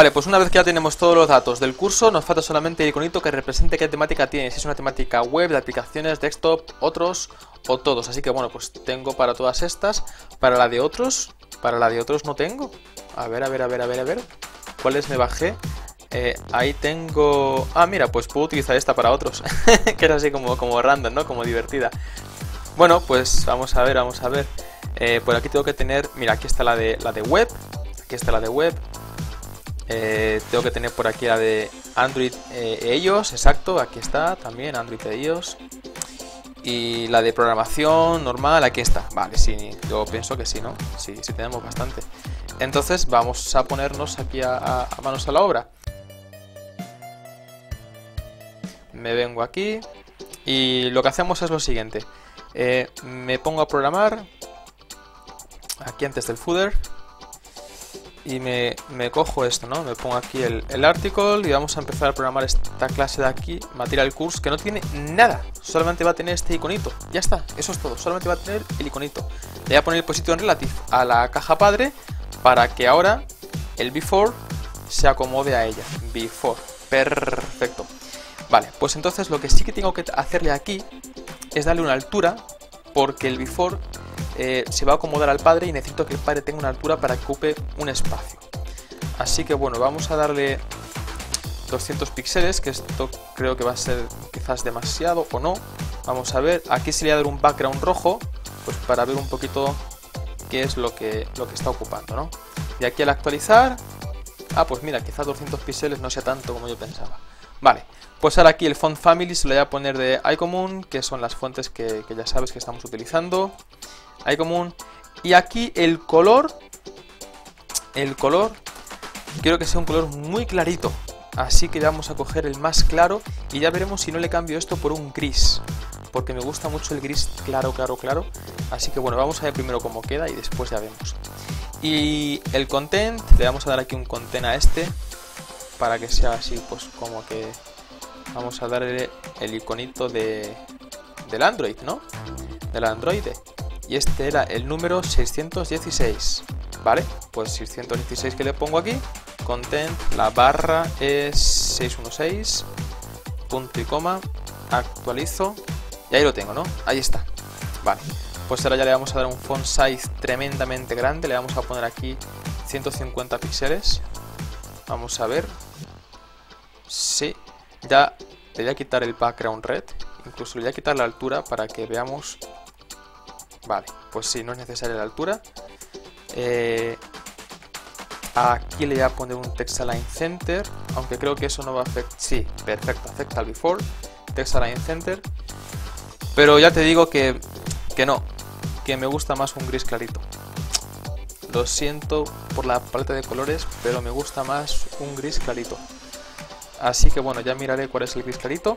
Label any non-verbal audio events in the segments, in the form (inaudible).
Vale, pues una vez que ya tenemos todos los datos del curso, nos falta solamente el iconito que represente qué temática tiene. Si es una temática web, de aplicaciones, desktop, otros o todos. Así que bueno, pues tengo para todas estas. Para la de otros, para la de otros no tengo. A ver, a ver, a ver, a ver, a ver. ¿Cuáles me bajé? Eh, ahí tengo... Ah, mira, pues puedo utilizar esta para otros. (laughs) que es así como, como random, ¿no? Como divertida. Bueno, pues vamos a ver, vamos a ver. Eh, por aquí tengo que tener... Mira, aquí está la de, la de web. Aquí está la de web. Eh, tengo que tener por aquí la de Android e iOS, exacto, aquí está también Android e iOS. Y la de programación normal, aquí está. Vale, sí, yo pienso que sí, ¿no? Sí, sí tenemos bastante. Entonces vamos a ponernos aquí a, manos a la obra. Me vengo aquí y lo que hacemos es lo siguiente. Eh, me pongo a programar aquí antes del footer y me, cojo esto, ¿no? Me pongo aquí el, el article y vamos a empezar a programar esta clase de aquí, material course, que no tiene nada, solamente va a tener este iconito, ya está, eso es todo, solamente va a tener el iconito. Le voy a poner el position relative a la caja padre para que ahora el before se acomode a ella, before, perfecto. Vale, pues entonces lo que sí que tengo que hacerle aquí es darle una altura porque el before eh, se va a acomodar al padre y necesito que el padre tenga una altura para que ocupe un espacio. Así que bueno, vamos a darle 200 píxeles, que esto creo que va a ser quizás demasiado o no. Vamos a ver, aquí se le voy a dar un background rojo, pues para ver un poquito qué es lo que, lo que está ocupando, ¿no? Y aquí al actualizar, ah pues mira, quizás 200 píxeles no sea tanto como yo pensaba. Vale, pues ahora aquí el font family se lo voy a poner de iCommon, que son las fuentes que, que ya sabes que estamos utilizando hay común. Y aquí el color, el color, quiero que sea un color muy clarito. Así que vamos a coger el más claro y ya veremos si no le cambio esto por un gris. Porque me gusta mucho el gris claro, claro, claro. Así que bueno, vamos a ver primero cómo queda y después ya vemos. Y el content, le vamos a dar aquí un content a este. Para que sea así, pues como que... Vamos a darle el iconito de, del Android, ¿no? Del Android y este era el número 616. ¿Vale? Pues 616 que le pongo aquí, content, la barra es 616, punto y coma, actualizo, y ahí lo tengo, ¿no? Ahí está. Vale, pues ahora ya le vamos a dar un font size tremendamente grande, le vamos a poner aquí 150 píxeles. Vamos a ver. Sí, ya le voy a quitar el background red, incluso le voy a quitar la altura para que veamos Vale, pues sí, no es necesaria la altura. Eh, aquí le voy a poner un text align center, aunque creo que eso no va a afectar... Sí, perfecto, afecta al before, text align center. Pero ya te digo que, que no, que me gusta más un gris clarito. Lo siento por la paleta de colores, pero me gusta más un gris clarito. Así que bueno, ya miraré cuál es el gris clarito.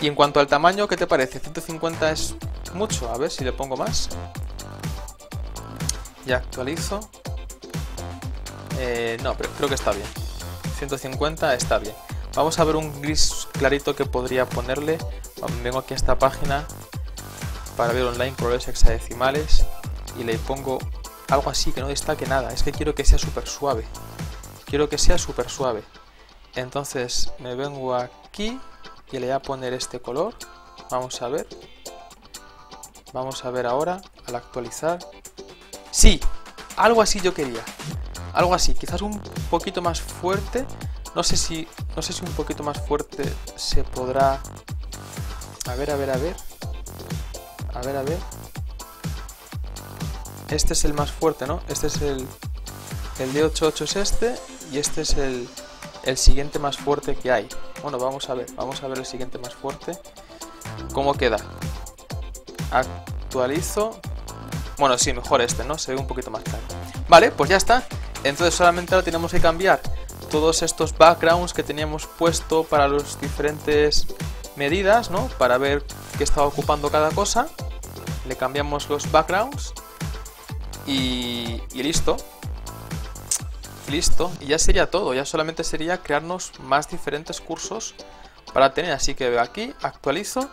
Y en cuanto al tamaño, ¿qué te parece? 150 es mucho. A ver si le pongo más. Ya actualizo. Eh, no, pero creo que está bien. 150 está bien. Vamos a ver un gris clarito que podría ponerle. Vengo aquí a esta página para ver online colores hexadecimales y le pongo algo así que no destaque nada. Es que quiero que sea súper suave. Quiero que sea súper suave. Entonces me vengo aquí y le voy a poner este color. Vamos a ver. Vamos a ver ahora, al actualizar. ¡Sí! Algo así yo quería. Algo así, quizás un poquito más fuerte. No sé si, no sé si un poquito más fuerte se podrá... A ver, a ver, a ver. A ver, a ver. Este es el más fuerte, ¿no? Este es el... El de 88 es este y este es el, el siguiente más fuerte que hay. Bueno, vamos a ver, vamos a ver el siguiente más fuerte. ¿Cómo queda? Actualizo. Bueno, sí, mejor este, ¿no? Se ve un poquito más claro. Vale, pues ya está. Entonces solamente ahora tenemos que cambiar todos estos backgrounds que teníamos puesto para las diferentes medidas, ¿no? Para ver qué estaba ocupando cada cosa. Le cambiamos los backgrounds y, y listo. Listo, y ya sería todo, ya solamente sería crearnos más diferentes cursos para tener, así que aquí, actualizo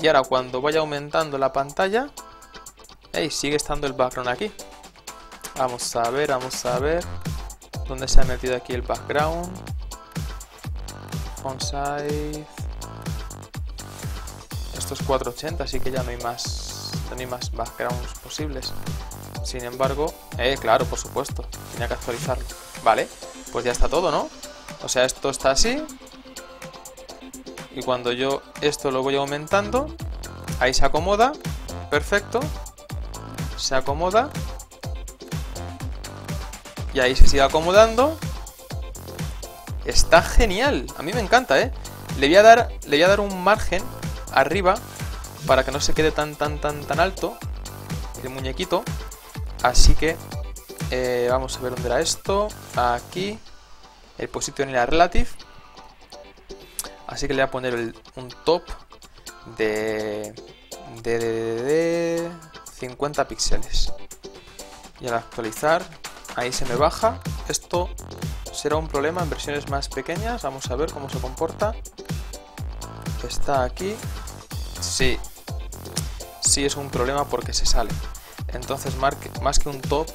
y ahora cuando vaya aumentando la pantalla, hey, sigue estando el background aquí. Vamos a ver, vamos a ver. ¿Dónde se ha metido aquí el background? Font size. Esto es 480, así que ya no hay más, no hay más backgrounds posibles. Sin embargo, eh, claro, por supuesto, tenía que actualizarlo. Vale, pues ya está todo, ¿no? O sea, esto está así. Y cuando yo esto lo voy aumentando, ahí se acomoda. Perfecto. Se acomoda. Y ahí se sigue acomodando. Está genial. A mí me encanta, ¿eh? Le voy a dar, le voy a dar un margen arriba para que no se quede tan, tan, tan, tan alto el muñequito. Así que eh, vamos a ver dónde era esto. Aquí. El position era relative. Así que le voy a poner un top de, de, de, 50 píxeles. Y al actualizar, ahí se me baja. Esto será un problema en versiones más pequeñas. Vamos a ver cómo se comporta. Está aquí. Sí. Sí es un problema porque se sale. Entonces más que un top,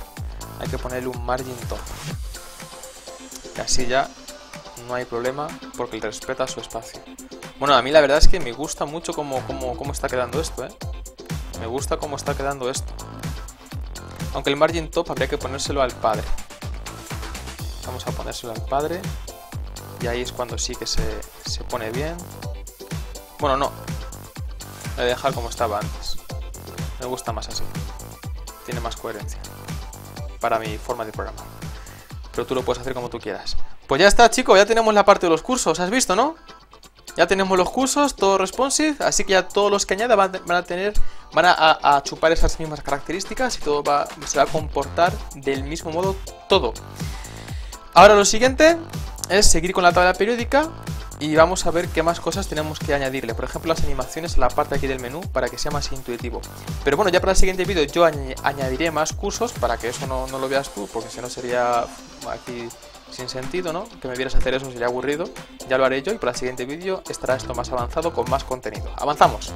hay que ponerle un margin top. Así ya no hay problema porque respeta su espacio. Bueno, a mí la verdad es que me gusta mucho cómo, cómo, está quedando esto, ¿eh? Me gusta cómo está quedando esto. Aunque el margin top habría que ponérselo al padre. Vamos a ponérselo al padre. Y ahí es cuando sí que se, se pone bien. Bueno, no. Voy a dejar como estaba antes. Me gusta más así. Tiene más coherencia. Para mi forma de programar. Pero tú lo puedes hacer como tú quieras. Pues ya está, chicos. Ya tenemos la parte de los cursos. ¿Has visto, no? Ya tenemos los cursos, todo responsive, así que ya todos los que añada van, a tener, van a, chupar esas mismas características y todo va, se va a comportar del mismo modo todo. Ahora lo siguiente es seguir con la tabla periódica y vamos a ver qué más cosas tenemos que añadirle. Por ejemplo, las animaciones a la parte aquí del menú para que sea más intuitivo. Pero bueno, ya para el siguiente vídeo yo añadiré más cursos para que eso no, no lo veas tú, porque si no sería aquí sin sentido, ¿no? Que me vieras hacer eso sería aburrido. Ya lo haré yo y para el siguiente vídeo estará esto más avanzado con más contenido. ¡Avanzamos!